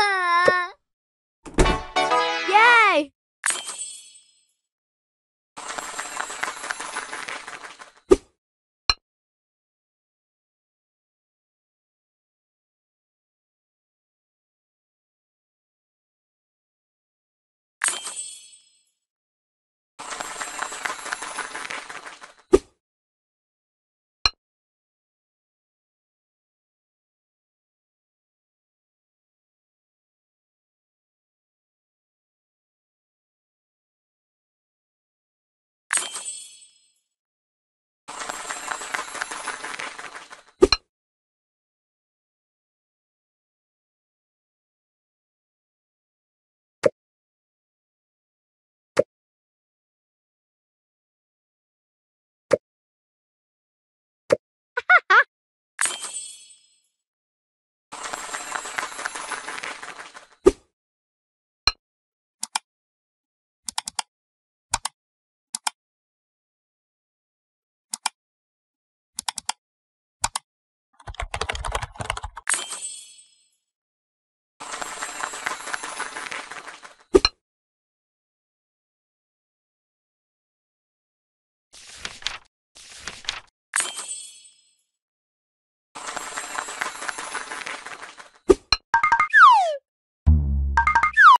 Bye!